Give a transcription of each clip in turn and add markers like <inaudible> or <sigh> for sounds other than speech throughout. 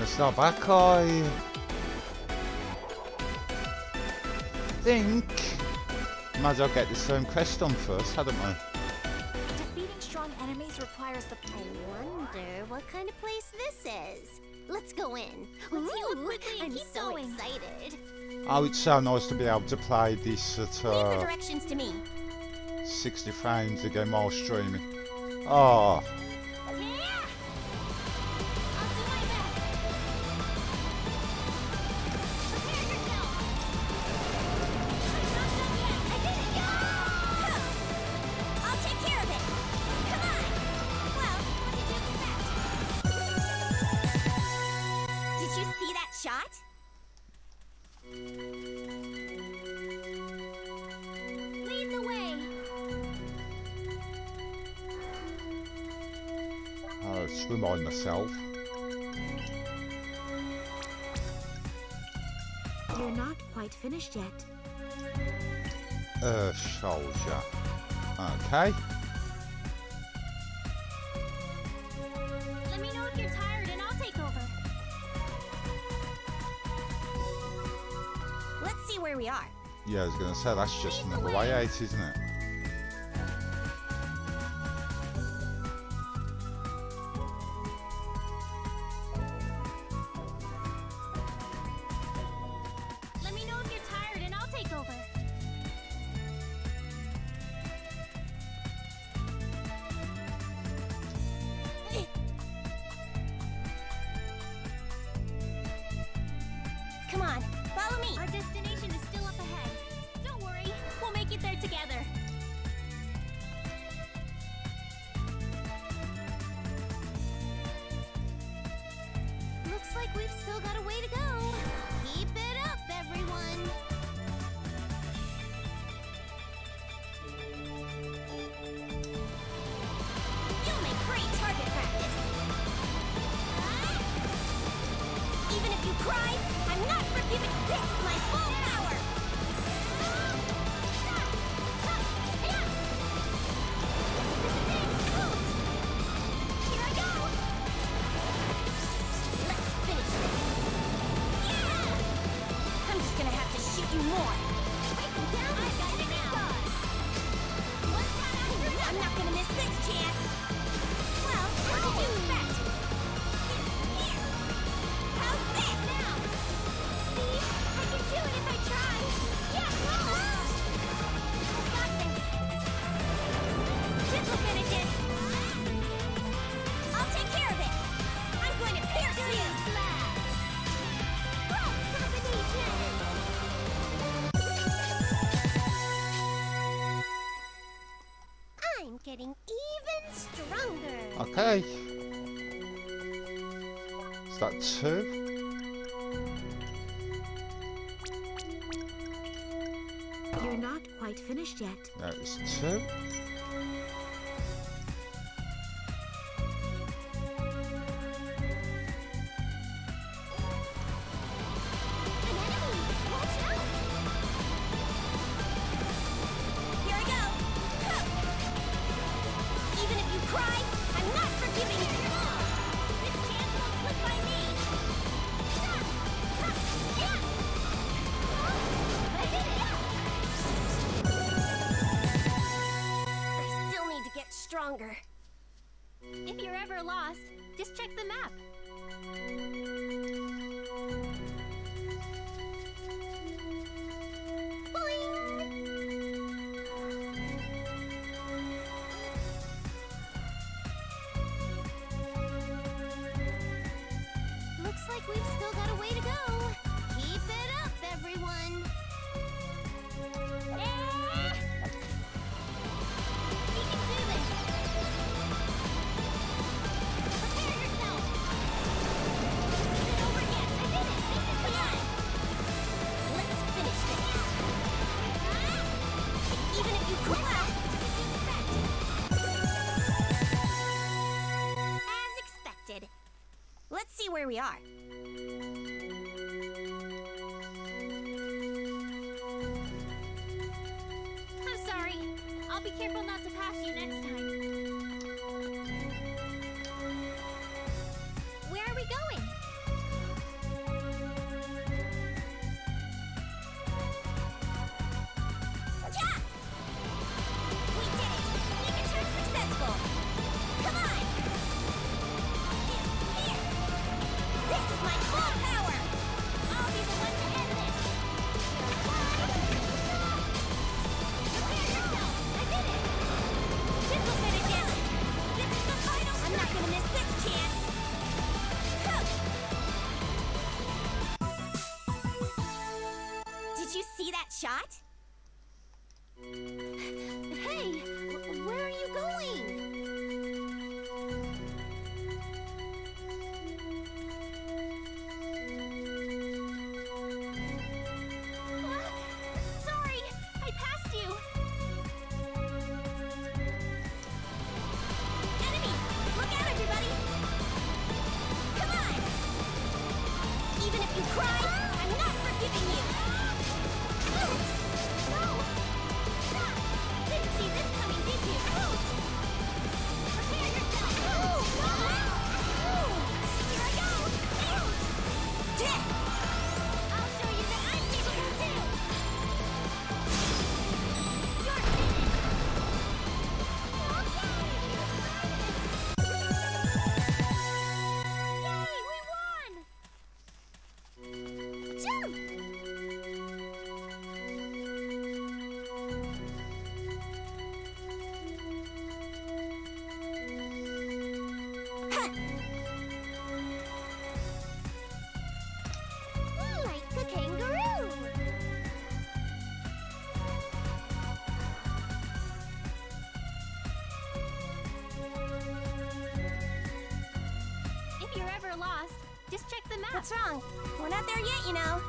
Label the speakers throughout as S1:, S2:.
S1: It's not back, I think. Might as well get this same quest on first, hadn't I?
S2: Defeating strong enemies requires the.
S3: I wonder what kind of place this is. Let's go in. Let's
S2: Ooh, I'm so
S3: going.
S2: excited.
S1: Oh, it's so nice to be able to play this at uh,
S3: directions to me.
S1: 60 frames a game while streaming. Oh. say that's just another way out, isn't it?
S3: even stronger.
S1: Okay. Is that two?
S2: You're not quite finished yet.
S1: That's two.
S3: What's wrong? We're not there yet, you know.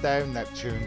S4: down, Neptune.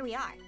S3: Where we are.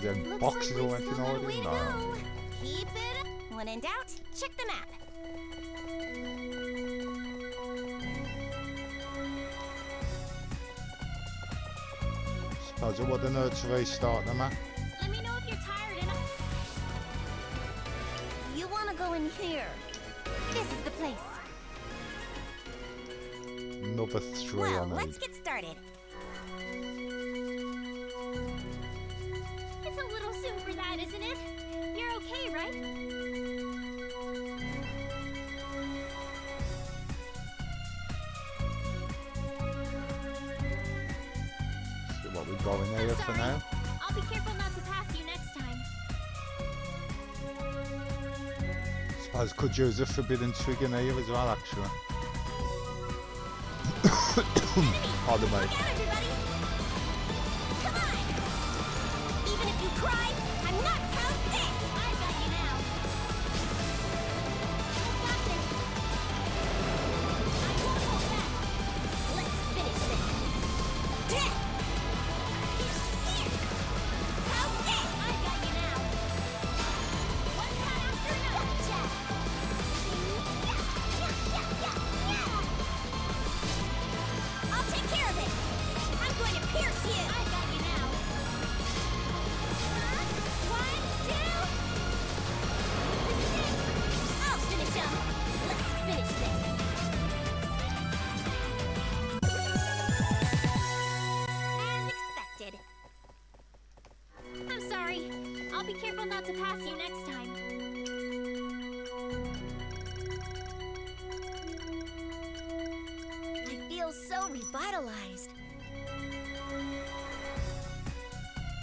S5: Them
S3: Looks
S5: boxes
S3: like
S5: or
S3: we've
S5: anything
S3: still got a
S5: already?
S3: to
S5: No.
S3: go. Keep it. When in doubt, check the map.
S5: Suppose it wouldn't hurt to restart the map.
S3: Let me know if you're tired enough. You want to go in here. This is the place.
S5: Another three
S3: well,
S5: on
S3: let's get A
S5: forbidden twig in as well, actually. <coughs> Pardon me.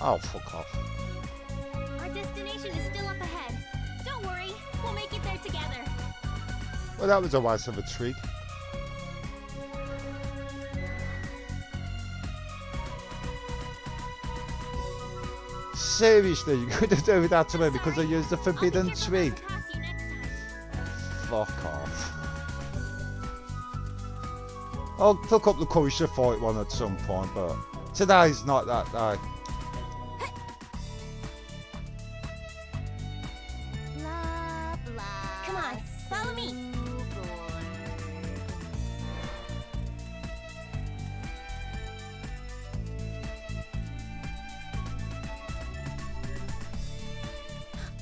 S5: Oh, fuck off.
S3: Our destination is still up ahead. Don't worry, we'll make it there together.
S5: Well, that was a waste of a twig. Seriously, <laughs> you couldn't do that to me because I used the forbidden twig.
S3: to pass you next time.
S5: Fuck off. I'll pick up the courage to fight one at some point, but today's not that day.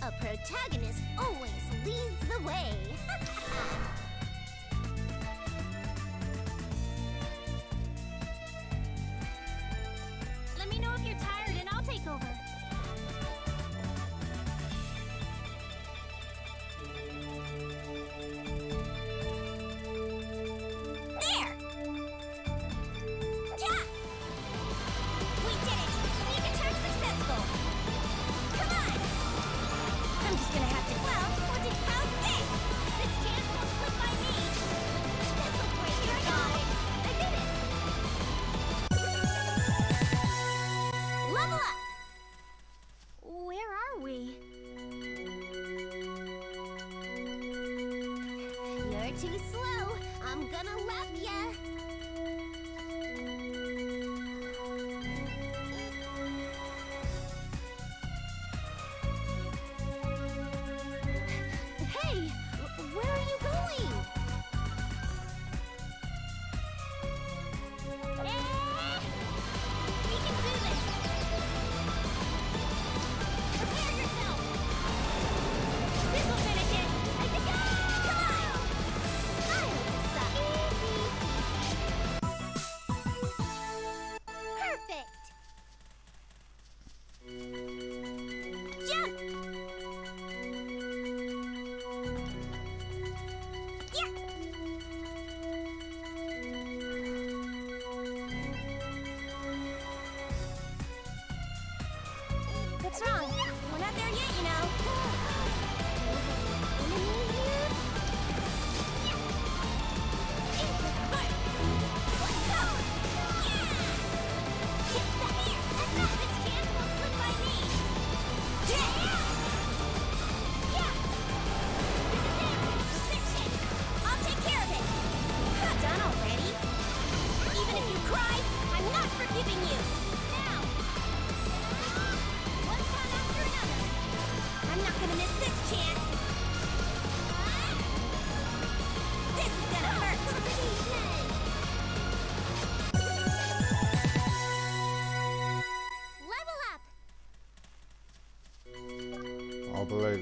S3: A protagonist always leads the way. <laughs>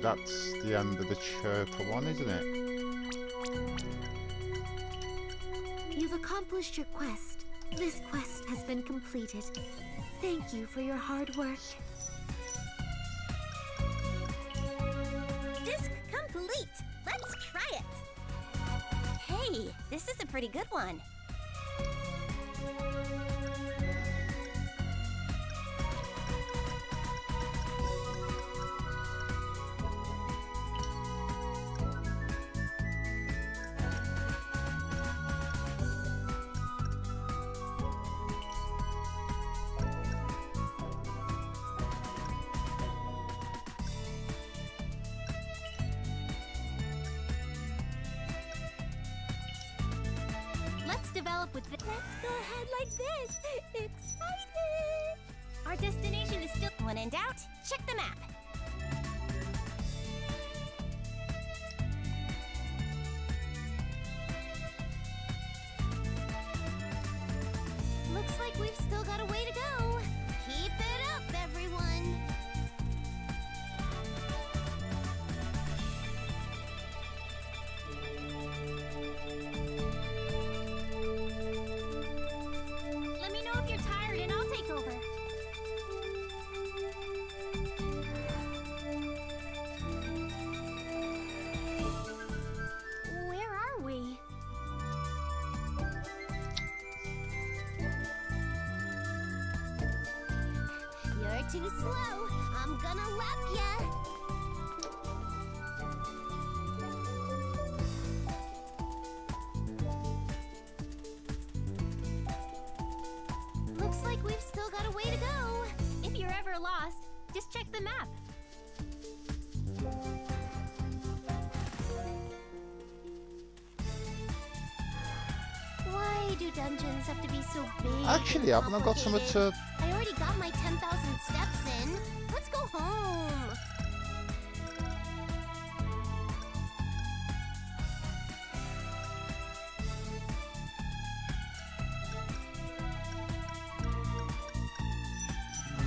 S5: that's the end of the chirper one, isn't it?
S6: You've accomplished your quest. This quest has been completed. Thank you for your hard work.
S3: Disc complete. Let's try it. Hey, this is a pretty good one. Develop with this. Let's go ahead like this. <laughs> Excited! Our destination is still. When in doubt, check the map. And
S5: Actually, haven't I got something
S3: complicated?
S5: to...
S3: I already got my 10,000 steps in. Let's go home.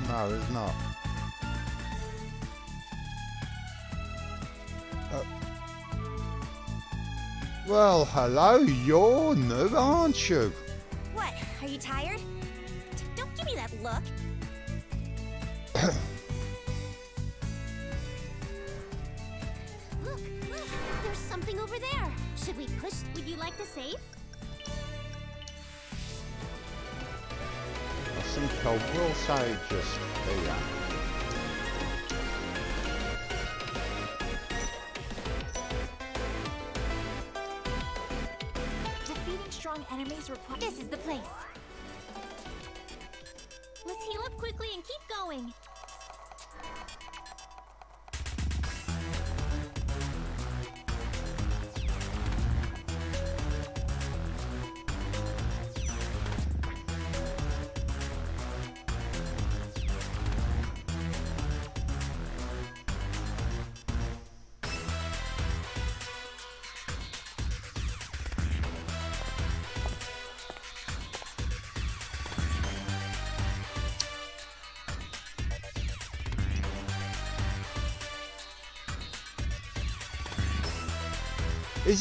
S5: No, there's not. Uh, well, hello, you're new, aren't you?
S3: What? Are you tired?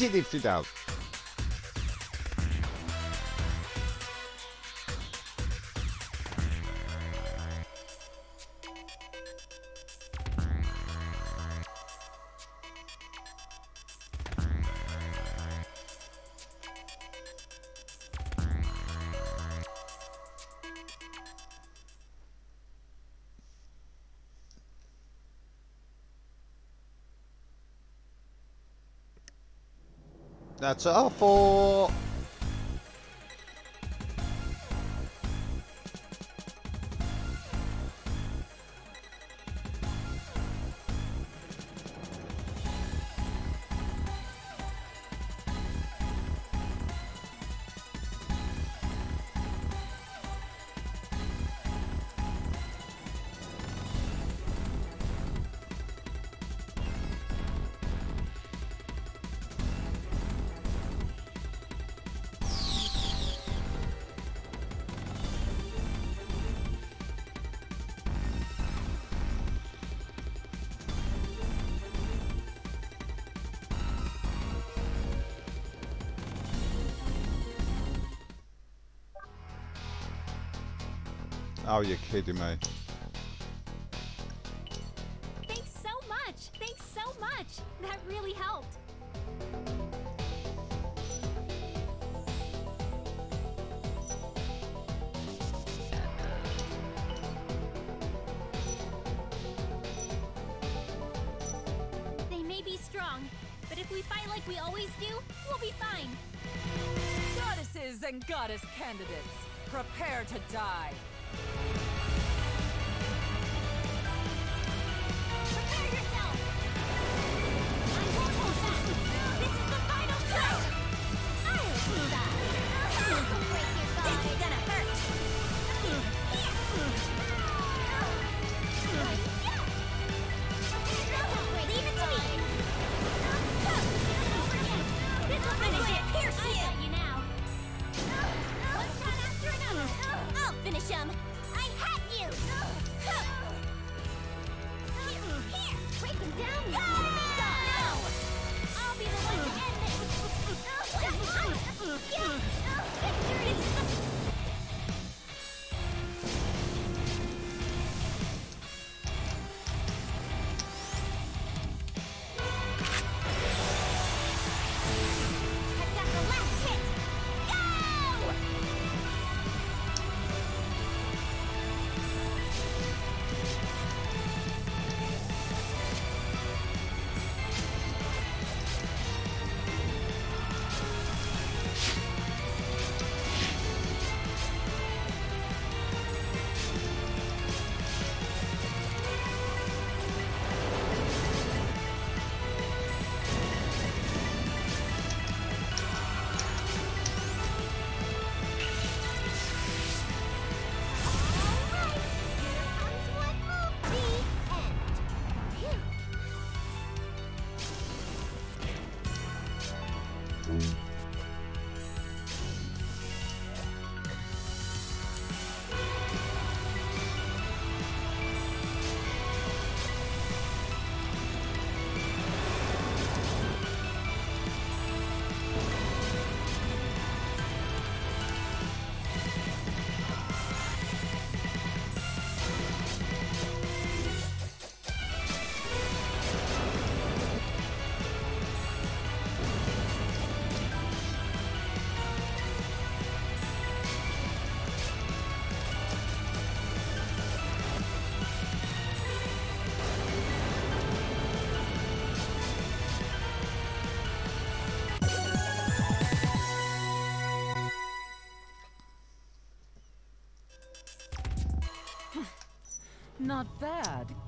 S3: Is
S5: it out? That's all Oh, you're kidding me.
S3: Thanks so much. Thanks so much. That really helped. They may be strong, but if we fight like we always do, we'll be fine.
S7: Goddesses and goddess candidates, prepare to die.
S3: Prepare yourself!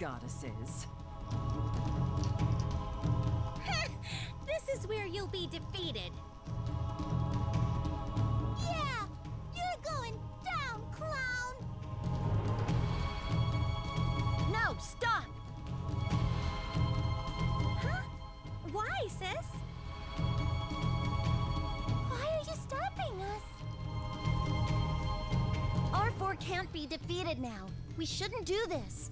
S7: Goddesses. <laughs>
S3: this is where you'll be defeated. Yeah, you're going down, clown. No, stop. Huh? Why, sis? Why are you stopping us? R4 can't be defeated now. We shouldn't do this.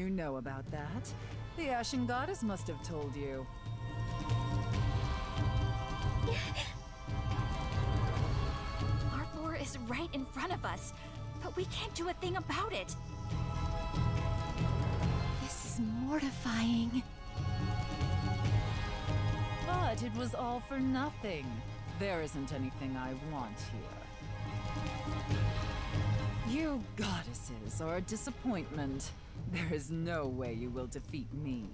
S7: You know about that. The Ashen Goddess must have told you. <gasps>
S2: R4 is right in front of us, but we can't do a thing about it. This is mortifying.
S7: But it was all for nothing. There isn't anything I want here. You goddesses are a disappointment. There is no way you will defeat me.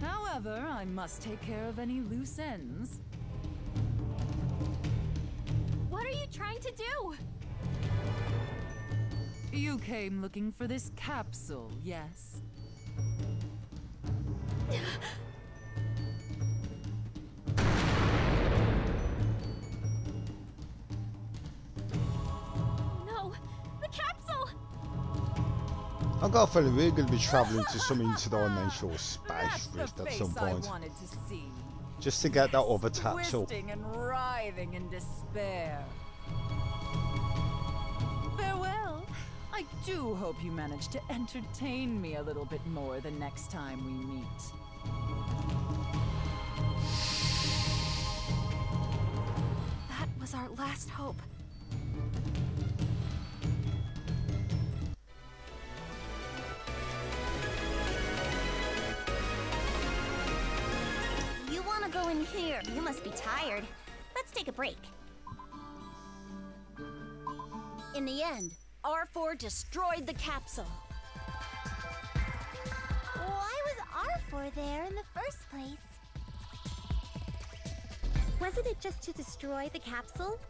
S7: However, I must take care of any loose ends.
S3: What are you trying to do?
S7: You came looking for this capsule, yes? <laughs>
S5: got a feeling we're going to be travelling to some interdimensional space rift at some point.
S7: To see.
S5: Just to get that other.
S7: Twisting and writhing in despair. Farewell. I do hope you manage to entertain me a little bit more the next time we meet.
S2: That was our last hope.
S3: Here? You must be tired. Let's take a break.
S2: In the end, R4 destroyed the capsule.
S3: Why was R4 there in the first place? Wasn't it just to destroy the capsule?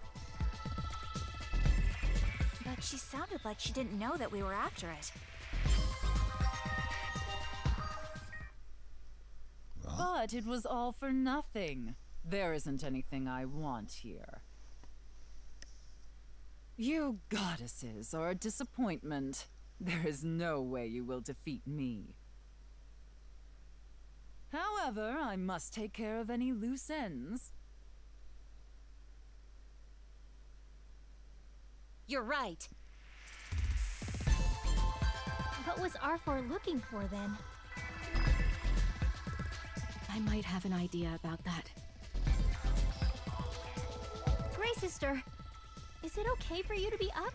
S2: But she sounded like she didn't know that we were after it.
S7: But it was all for nothing. There isn't anything I want here. You goddesses are a disappointment. There is no way you will defeat me. However, I must take care of any loose ends.
S2: You're right.
S6: What was R4 looking for then?
S8: I might have an idea about that.
S6: Gray sister, is it okay for you to be up?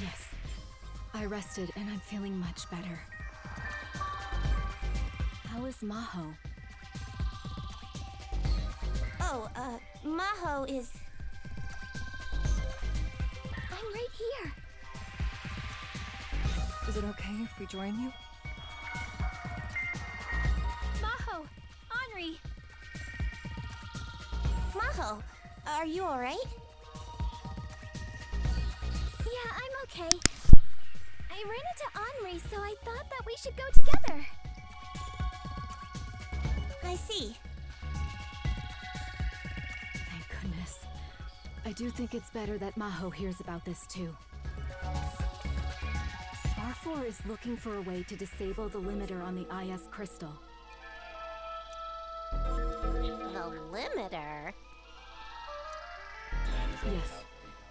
S8: Yes. I rested and I'm feeling much better. How is Maho?
S3: Oh, uh, Maho is. I'm right here.
S2: Is it okay if we join you?
S6: Henri!
S3: Maho, are you alright?
S6: Yeah, I'm okay. I ran into Henri, so I thought that we should go together.
S3: I see.
S8: Thank goodness. I do think it's better that Maho hears about this too. R4 is looking for a way to disable the limiter on the IS crystal.
S3: Limiter?
S8: Yes.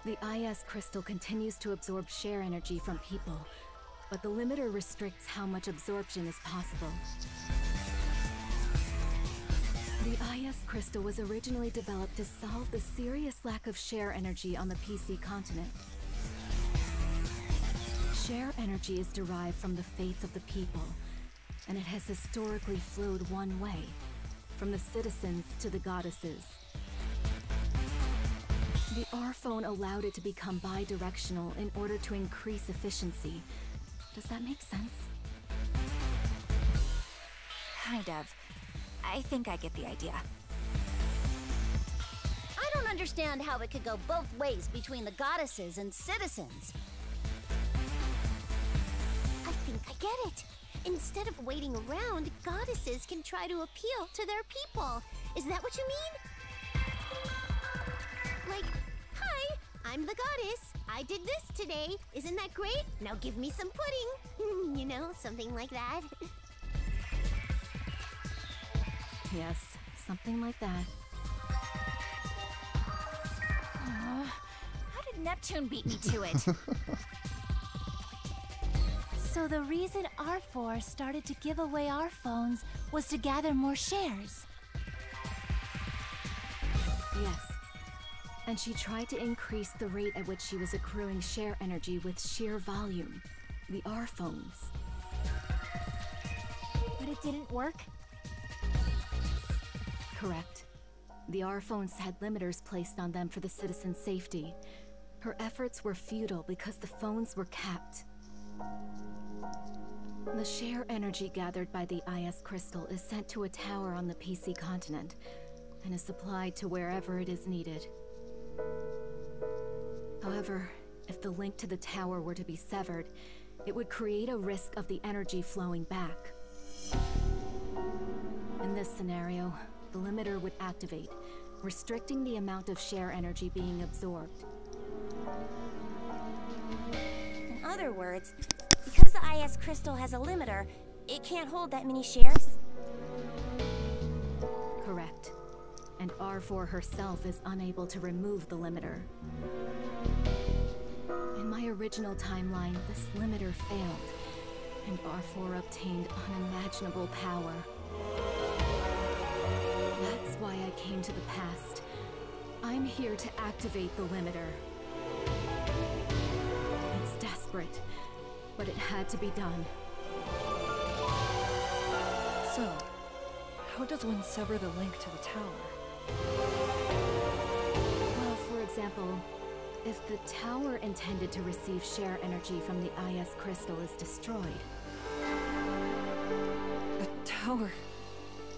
S8: The IS crystal continues to absorb share energy from people, but the limiter restricts how much absorption is possible. The IS crystal was originally developed to solve the serious lack of share energy on the PC continent. Share energy is derived from the faith of the people, and it has historically flowed one way from the citizens to the goddesses. The R phone allowed it to become bi directional in order to increase efficiency. Does that make sense?
S2: Kind of. I think I get the idea.
S3: I don't understand how it could go both ways between the goddesses and citizens. I think I get it. Instead of waiting around, goddesses can try to appeal to their people. Is that what you mean? Like, hi, I'm the goddess. I did this today. Isn't that great? Now give me some pudding. <laughs> you know, something like that.
S8: Yes, something like that.
S2: How did Neptune beat me to it? <laughs>
S6: So the reason R4 started to give away R phones was to gather more shares.
S8: Yes. And she tried to increase the rate at which she was accruing share energy with sheer volume. The R phones.
S6: But it didn't work?
S8: Correct. The R phones had limiters placed on them for the citizens' safety. Her efforts were futile because the phones were capped. The share energy gathered by the IS crystal is sent to a tower on the PC continent and is supplied to wherever it is needed. However, if the link to the tower were to be severed, it would create a risk of the energy flowing back. In this scenario, the limiter would activate, restricting the amount of share energy being absorbed.
S3: In other words, because the IS crystal has a limiter, it can't hold that many shares?
S8: Correct. And R4 herself is unable to remove the limiter. In my original timeline, this limiter failed, and R4 obtained unimaginable power. That's why I came to the past. I'm here to activate the limiter. It's desperate, but it had to be done.
S9: So, how does one sever the link to the tower?
S8: Well, for example, if the tower intended to receive share energy from the IS crystal is destroyed,
S9: The tower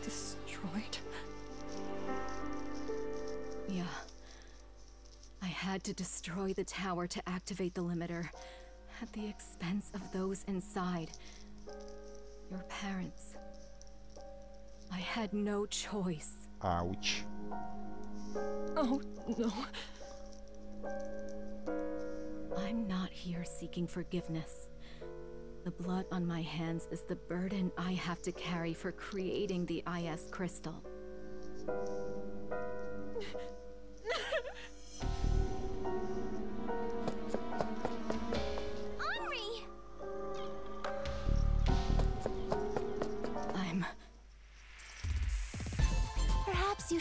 S9: destroyed?
S8: yeah. I had to destroy the tower to activate the limiter, at the expense of those inside. Your parents. I had no choice.
S5: Ouch.
S9: Oh, no.
S8: I'm not here seeking forgiveness. The blood on my hands is the burden I have to carry for creating the IS crystal.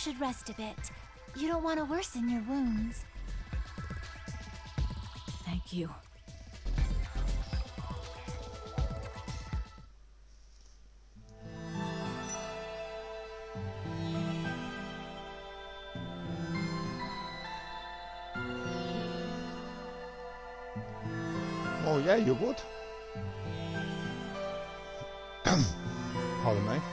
S3: Should rest a bit. You don't want to worsen your wounds.
S8: Thank you.
S5: Oh yeah, you would. <clears throat> Pardon me.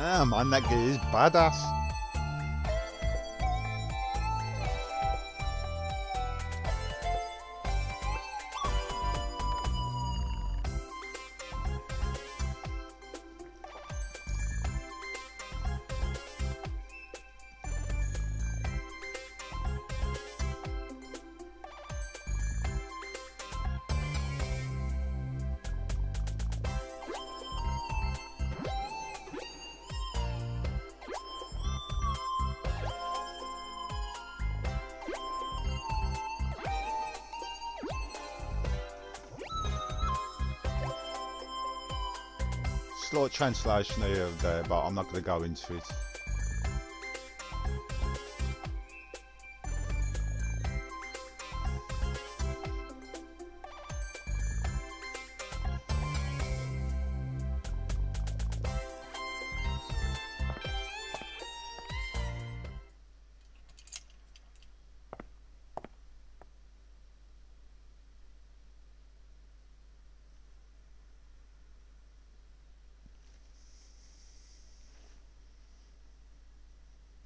S5: Ah, man, that guy is badass. Translation there, but I'm not going to go into it.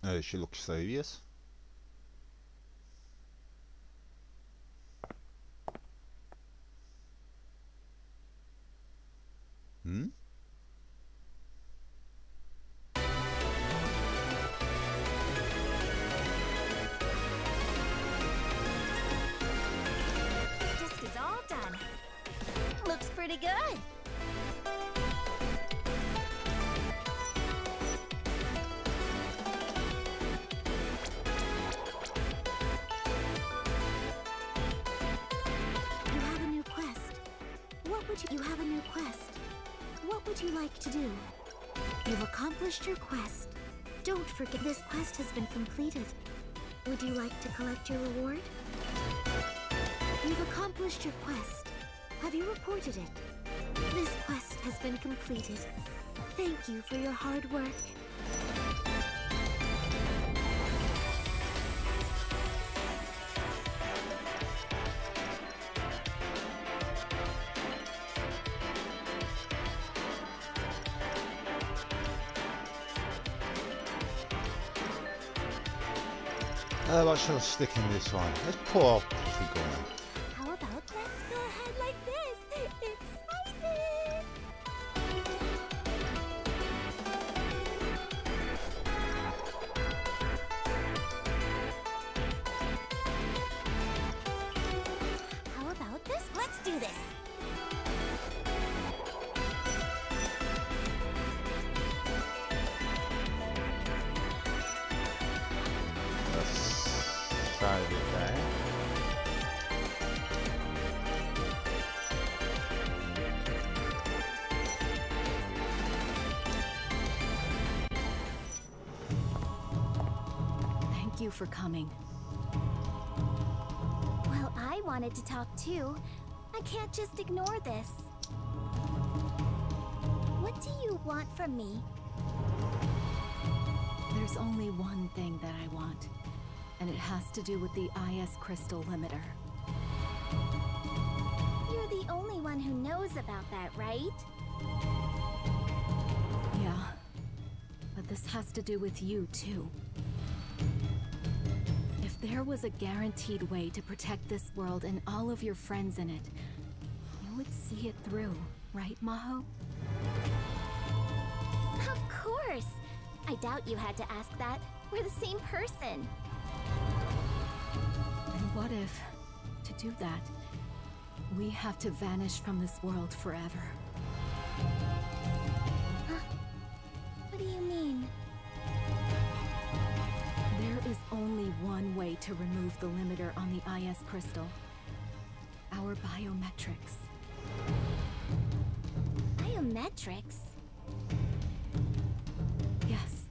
S5: Uh, she looks serious.
S2: To collect your reward? You've accomplished your quest. Have you reported it? This quest has been completed. Thank you for your hard work.
S5: Uh, what shall I stick in this one? Let's pull off
S6: too. I can't just ignore this. What do you want from me?
S8: There's only one thing that I want, and it has to do with the IS crystal limiter.
S6: You're the only one who knows about that, right?
S8: Yeah. But this has to do with you, too. There was a guaranteed way to protect this world and all of your friends in it, you would see it through, right, Maho?
S6: Of course! I doubt you had to ask that. We're the same person.
S8: And what if, to do that, we have to vanish from this world forever? Only one way to remove the limiter on the IS crystal. Our biometrics.
S6: Biometrics?
S8: Yes.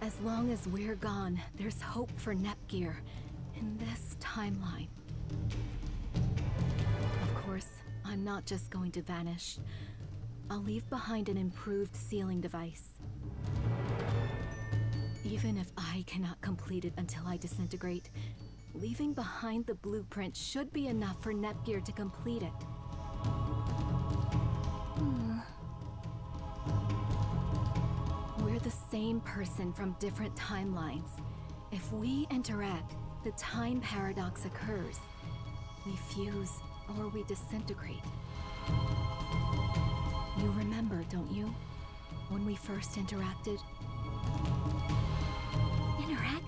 S8: As long as we're gone, there's hope for Nepgear in this timeline. Of course, I'm not just going to vanish. I'll leave behind an improved sealing device. Even if I cannot complete it until I disintegrate, leaving behind the blueprint should be enough for Nepgear to complete it. Hmm. We're the same person from different timelines. If we interact, the time paradox occurs. We fuse or we disintegrate. You remember, don't you? When we first interacted?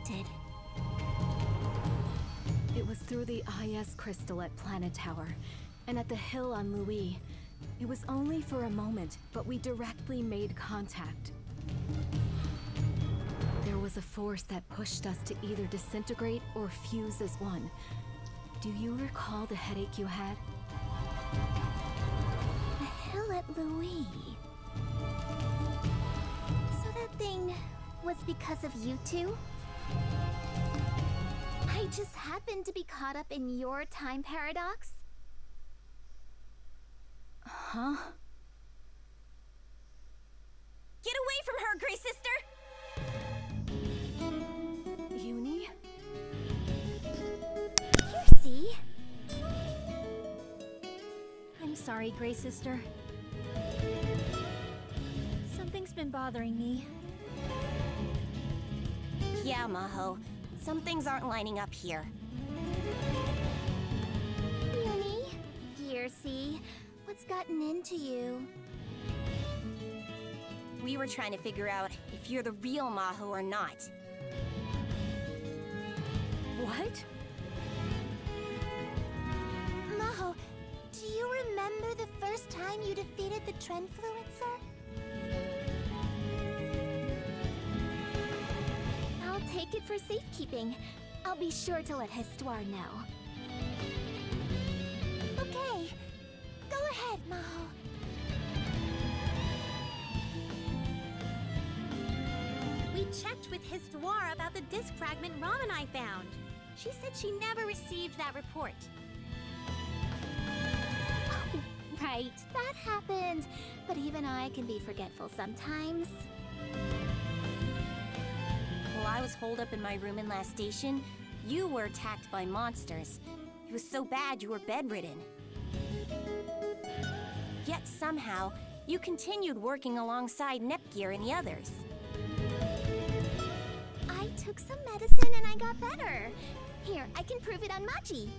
S6: Interacted.
S8: It was through the IS crystal at Planet Tower, and at the hill on Lowee. It was only for a moment, but we directly made contact. There was a force that pushed us to either disintegrate or fuse as one. Do you recall the headache you had?
S6: The hill at Lowee. So that thing was because of you two? I just happened to be caught up in your time paradox?
S8: Huh?
S4: Get away from her, Grey Sister!
S8: Uni?
S6: Piercy?
S4: I'm sorry, Grey Sister. Something's been bothering me. Yeah, Maho. Some things aren't lining up here.
S6: Uni? Piercy? What's gotten into you?
S4: We were trying to figure out if you're the real Maho or not.
S8: What?
S6: Maho, do you remember the first time you defeated the Trendfluencer? Take it for safekeeping. I'll be sure to let Histoire know. Okay, go ahead, Maho.
S4: We checked with Histoire about the disc fragment Rom and I found. She said she never received that report.
S6: Oh, <laughs> right, that happened. But even I can be forgetful sometimes.
S4: I was holed up in my room in Lastation, you were attacked by monsters. It was so bad you were bedridden. Yet somehow, you continued working alongside Nepgear and the others.
S6: I took some medicine and I got better. Here, I can prove it on Machi.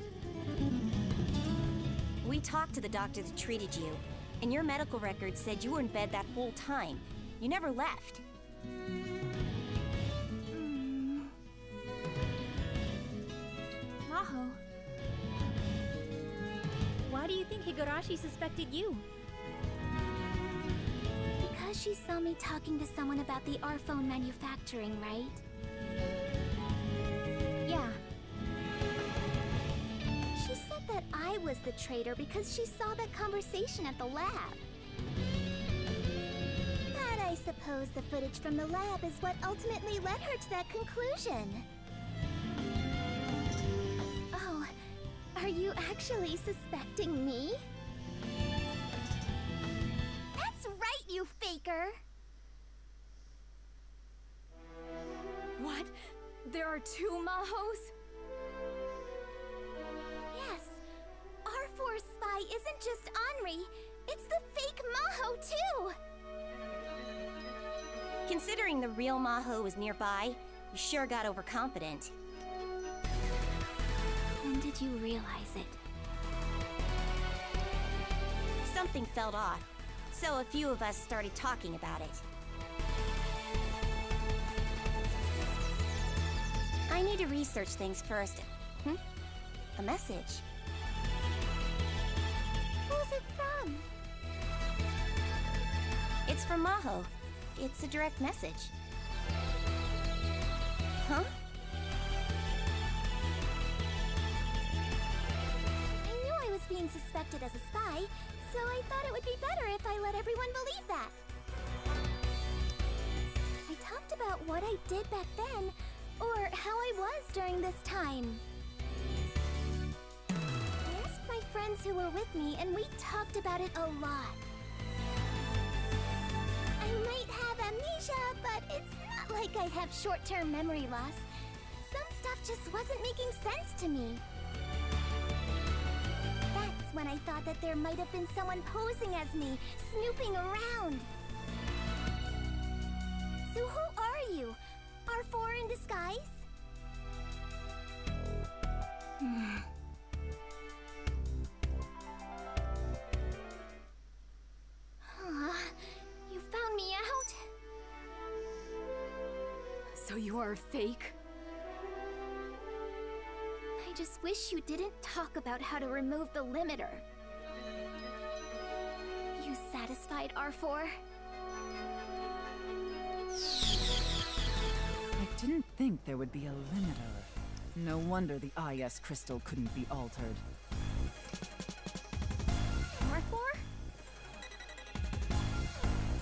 S4: We talked to the doctor that treated you, and your medical record said you were in bed that whole time. You never left. Do you think Higurashi suspected you?
S6: Because she saw me talking to someone about the R-phone manufacturing, right?
S4: Yeah.
S6: She said that I was the traitor because she saw that conversation at the lab. But I suppose the footage from the lab is what ultimately led her to that conclusion. Are you actually suspecting me? That's right, you faker!
S8: What? There are two Mahos?
S6: Yes, our force spy isn't just Henri, it's the fake Maho too!
S4: Considering the real Maho was nearby, you sure got overconfident.
S6: You realize it?
S4: Something felt off, so a few of us started talking about it. I need to research things first. Hmm? A message.
S6: Who's it from?
S4: It's from Maho. It's a direct message. Huh?
S6: I suspected as a spy, so I thought it would be better if I let everyone believe that. I talked about what I did back then, or how I was during this time. I asked my friends who were with me, and we talked about it a lot. I might have amnesia, but it's not like I'd have short-term memory loss. Some stuff just wasn't making sense to me. When I thought that there might have been someone posing as me, snooping around. So who are R4 in disguise? You found me out?
S8: So you are fake?
S6: I just wish you didn't talk about how to remove the limiter. You satisfied, R4?
S7: I didn't think there would be a limiter. No wonder the IS crystal couldn't be altered.
S6: R4?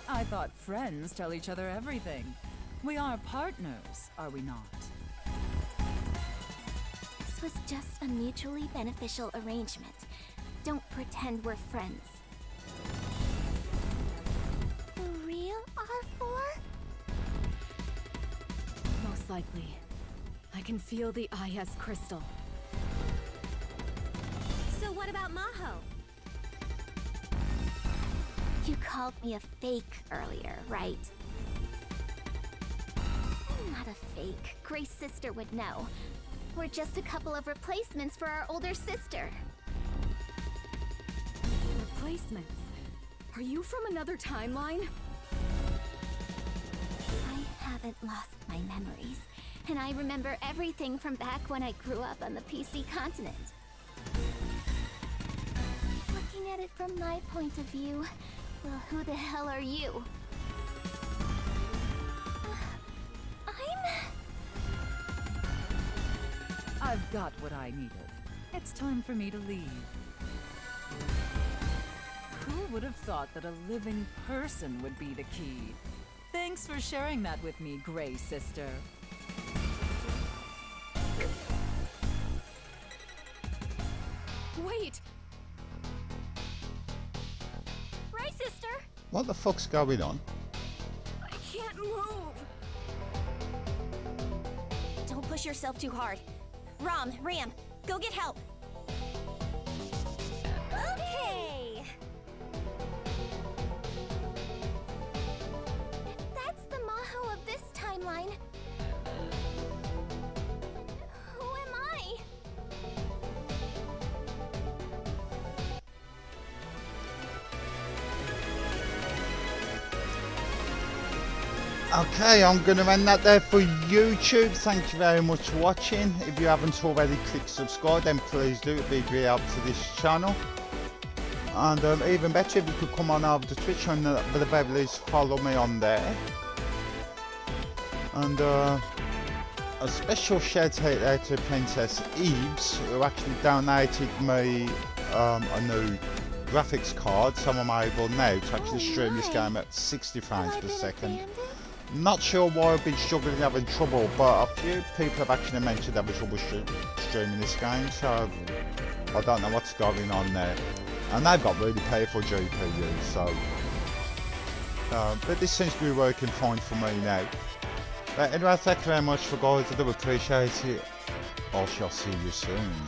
S7: I thought friends tell each other everything. We are partners, are we not?
S6: Was just a mutually beneficial arrangement. Don't pretend we're friends. For real, R4?
S8: Most likely. I can feel the IS crystal.
S6: So what about Maho? You called me a fake earlier, right? I'm not a fake. Grace sister would know. We're just a couple of replacements for our older sister.
S8: Replacements? Are you from another timeline?
S6: I haven't lost my memories, and I remember everything from back when I grew up on the PC continent. Looking at it from my point of view, well, who the hell are you?
S7: I've got what I needed. It's time for me to leave. Who would have thought that a living person would be the key? Thanks for sharing that with me, Grey Sister.
S8: Wait!
S6: Right, sister?
S5: What the fuck's going on?
S8: I can't move!
S6: Don't push yourself too hard. Rom, Ram, go get help. Okay,
S5: I'm going to end that there for YouTube. Thank you very much for watching. If you haven't already clicked subscribe, then please do. It'd be a great help to this channel. And um, even better, if you could come on over to Twitch and uh, the very least follow me on there. And uh, a special shout out there to Princess Eves, who actually donated me um, a new graphics card, so I'm able now to actually
S6: Oh
S5: stream this game at 60 frames per second. Not sure why I've been struggling having trouble, but a few people have actually mentioned having trouble stre- streaming this game, so I don't know what's going on there. And they've got really powerful GPUs, so. Uh, but this seems to be working fine for me now. But anyway, thank you very much for guys, I do appreciate it. I shall see you soon.